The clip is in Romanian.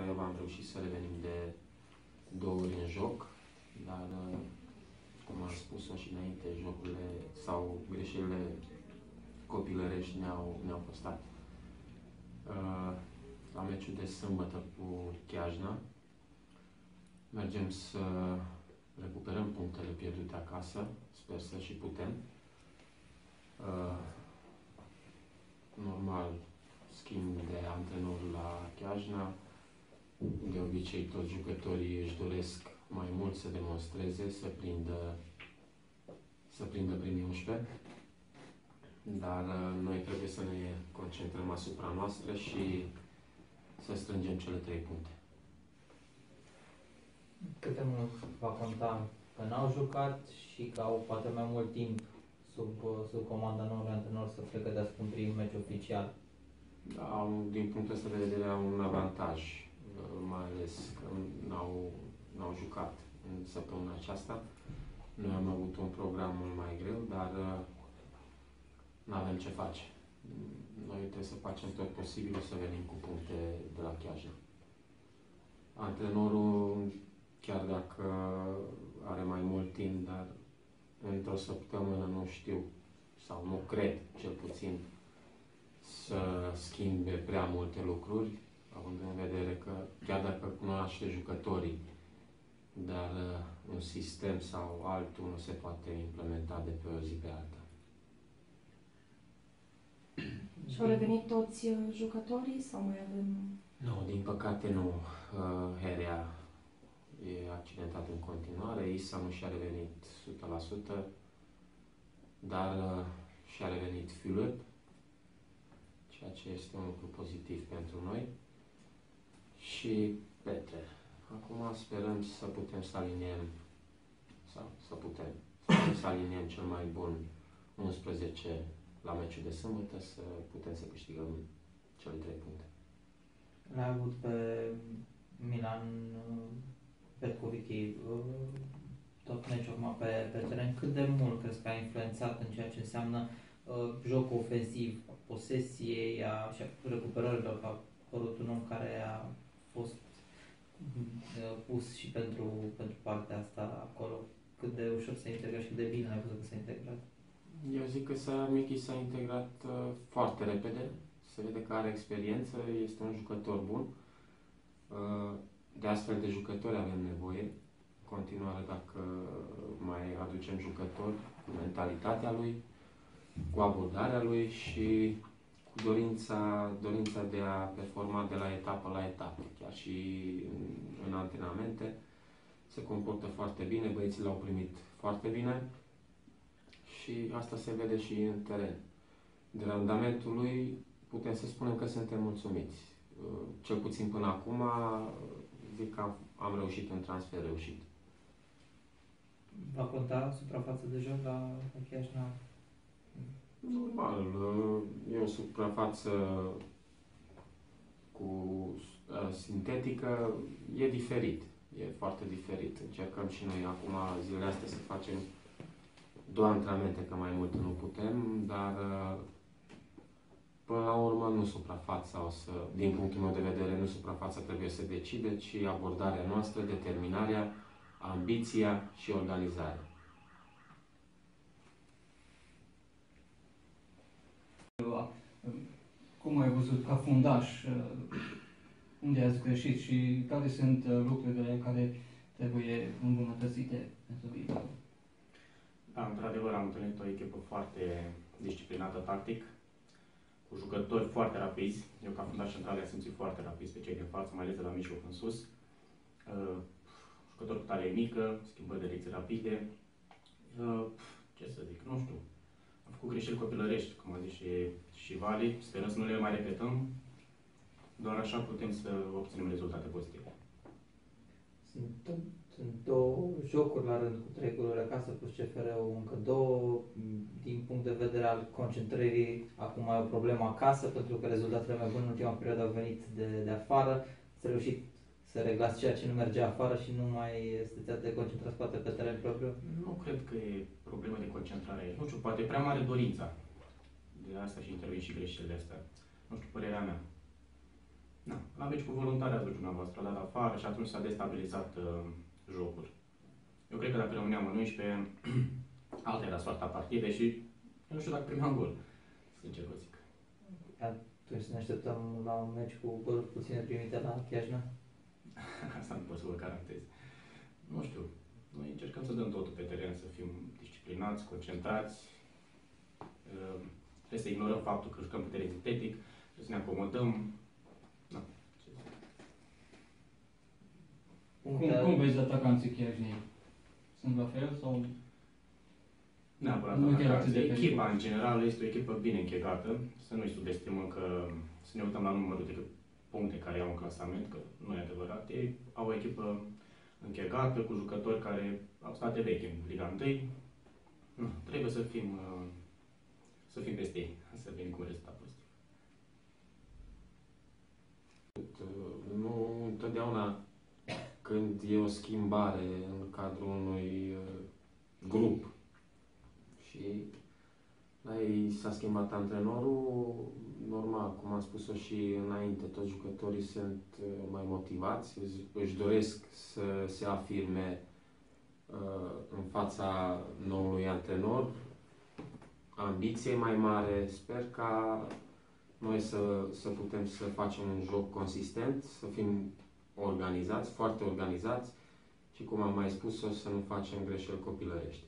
Craiova am reușit să revenim de două ori în joc, dar, uh, cum am spus-o și înainte, jocurile sau greșelile copilărești ne-au, ne-au costat. Uh, la meciul de sâmbătă cu Chiajna, mergem să recuperăm punctele pierdute acasă, sper să și putem. Uh, normal, schimb de antrenor la Chiajna, de obicei toți jucătorii își doresc mai mult să demonstreze, să prindă, să prindă primii 11, dar uh, noi trebuie să ne concentrăm asupra noastră și să strângem cele trei puncte. Câte mult va conta că n-au jucat și că au poate mai mult timp sub, sub comanda noului antrenor să pregătească un prim meci oficial? Da, din punctul ăsta de vedere au un avantaj, mai ales că n-au, n-au jucat în săptămâna aceasta. Noi am avut un program mult mai greu, dar uh, nu avem ce face. Noi trebuie să facem tot posibilul să venim cu puncte de la Chiajna. Antrenorul, chiar dacă are mai mult timp, dar într-o săptămână nu știu, sau nu cred, cel puțin, să schimbe prea multe lucruri, având în vedere că, chiar dacă cunoaște jucătorii, dar uh, un sistem sau altul nu se poate implementa de pe o zi pe alta. Și au revenit toți uh, jucătorii sau mai avem... Nu, din păcate nu. Uh, Herea e accidentat în continuare, Isa nu și-a revenit 100%, dar uh, și-a revenit Philip, ceea ce este un lucru pozitiv pentru noi. Și Petre. Acum sperăm să putem să aliniem, sau să putem, să, putem să aliniem cel mai bun 11 la meciul de sâmbătă, să putem să câștigăm cele trei puncte. L-ai avut pe Milan Petkovici tot meciul acum pe, pe teren. Cât de mult crezi că a influențat în ceea ce înseamnă uh, jocul ofensiv, posesie, a, și recuperărilor, că a apărut un om care a fost uh, pus și pentru, pentru partea asta acolo. Cât de ușor s-a integrat și cât de bine ai văzut că s-a integrat? Eu zic că Michi s-a integrat uh, foarte repede. Se vede că are experiență, este un jucător bun. Uh, de astfel de jucători avem nevoie continuare dacă mai aducem jucători cu mentalitatea lui, cu abordarea lui și cu dorința, dorința de a performa de la etapă la etapă. Chiar și în, în antrenamente se comportă foarte bine, băieții l-au primit foarte bine și asta se vede și în teren. De randamentul lui putem să spunem că suntem mulțumiți. Cel puțin până acum zic că am, am reușit un transfer reușit. Va conta suprafața de joc la, la Chiajna? Normal. E o suprafață cu uh, sintetică, e diferit. E foarte diferit. Încercăm și noi acum, zilele astea, să facem două antrenamente, că mai mult nu putem, dar uh, Până la urmă, nu suprafața o să, din punctul meu de vedere, nu suprafața trebuie să decide, ci abordarea noastră, determinarea, ambiția și organizarea. Cum ai văzut ca fundaș, unde ați greșit și care sunt lucrurile care trebuie îmbunătățite pentru viitor? Da, într-adevăr am întâlnit o echipă foarte disciplinată tactic, cu jucători foarte rapizi. Eu, ca fundaș central, i-am simțit foarte rapizi pe cei din față, mai ales de la mijloc în sus. Uh, jucători cu tare mică, schimbări de direcție rapide. Uh, ce să zic, nu știu. Am făcut greșeli copilărești, cum a zis și, și Vali. Sperăm să nu le mai repetăm. Doar așa putem să obținem rezultate pozitive. Sunt sunt două jocuri la rând cu trei goluri acasă plus CFR-ul, încă două. Din punct de vedere al concentrării, acum ai o problemă acasă, pentru că rezultatele mai bune în ultima perioadă au venit de, de afară. Ați reușit să reglați ceea ce nu mergea afară și nu mai sunteți atât de concentrați poate pe teren propriu? Nu cred că e problemă de concentrare aici. Nu știu, poate prea mare dorința. De asta și intervin și greșelile astea. Nu știu, părerea mea. Da, la meci cu voluntari atunci dumneavoastră a dat afară și atunci s-a destabilizat uh, jocul. Eu cred că dacă rămâneam în 11, alta era soarta partidei și eu nu știu dacă primeam gol, sincer vă zic. Atunci să ne așteptăm la un meci cu goluri puține primite la Chiajna? Asta nu pot să vă garantez. Nu știu. Noi încercăm să dăm totul pe teren, să fim disciplinați, concentrați. Uh, Trebuie să ignorăm faptul că jucăm pe teren sintetic, trebuie să ne acomodăm. Da. Ce zic? Cum, Puncte- cum vezi atacanții Chiajnei? Sunt la fel sau Neapărat Nu chiar atacanți. atât de Echipa, periculos. în general, este o echipă bine închegată. Să nu-i subestimăm că să ne uităm la numărul de puncte care au în clasament, că nu e adevărat. Ei au o echipă închegată, cu jucători care au stat de vechi în Liga 1. Nu, trebuie să fim, uh, să fim peste ei, să venim cu un rezultat pozitiv. Nu întotdeauna când e o schimbare în cadrul unui uh, grup și la ei s-a schimbat antrenorul, normal, cum am spus-o și înainte, toți jucătorii sunt uh, mai motivați, își- își doresc să se afirme uh, în fața noului antrenor, ambiție mai mare, sper ca noi să, să putem să facem un joc consistent, să fim organizați, foarte organizați și, cum am mai spus, să nu facem greșeli copilărești.